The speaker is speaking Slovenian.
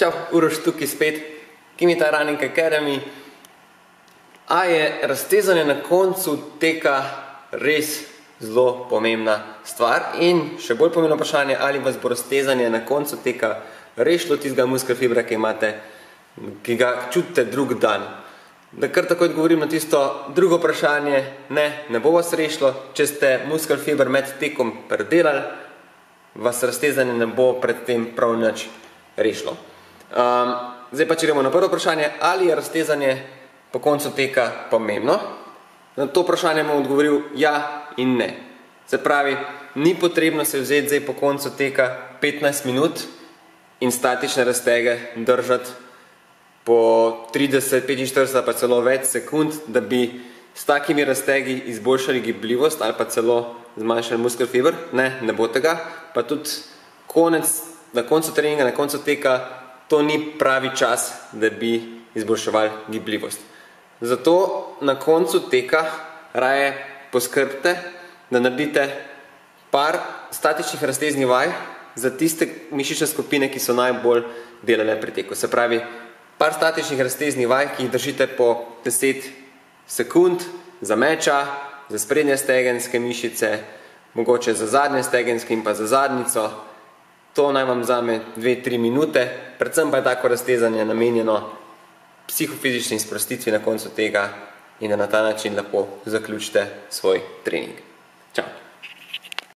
Čau, Uroš tukaj spet, Kimita Running Academy. A je raztezanje na koncu teka res zelo pomembna stvar in še bolj pomembno vprašanje, ali vas bo raztezanje na koncu teka res šlo tistega muskelfibra, ki imate, ki ga čutite drug dan. Da kar tako odgovorim na tisto drugo vprašanje, ne, ne bo vas rešlo, če ste muskelfiber med tekom predelali, vas raztezanje ne bo pred tem prav nič rešilo. Um, zdaj pa če gremo na prvo vprašanje, ali je raztezanje po koncu teka pomembno? Na to vprašanje bom odgovoril ja in ne. Se pravi, ni potrebno se vzeti zdaj po koncu teka 15 minut in statične raztege držati po 30, 45 pa celo več sekund, da bi s takimi raztegi izboljšali gibljivost ali pa celo zmanjšali muskelfiber. Ne, ne bo tega. Pa tudi konec, na koncu treninga, na koncu teka to ni pravi čas, da bi izboljševali gibljivost. Zato na koncu teka raje poskrbite, da naredite par statičnih razteznih vaj za tiste mišične skupine, ki so najbolj delale pri teku. Se pravi, par statičnih razteznih vaj, ki jih držite po 10 sekund za meča, za sprednje stegenske mišice, mogoče za zadnje stegenske in pa za zadnico, To naj vam vzame 2-3 minute, predvsem pa je tako raztezanje namenjeno psihofizični sprostitvi na koncu tega in da na ta način lepo zaključite svoj trening. Čau!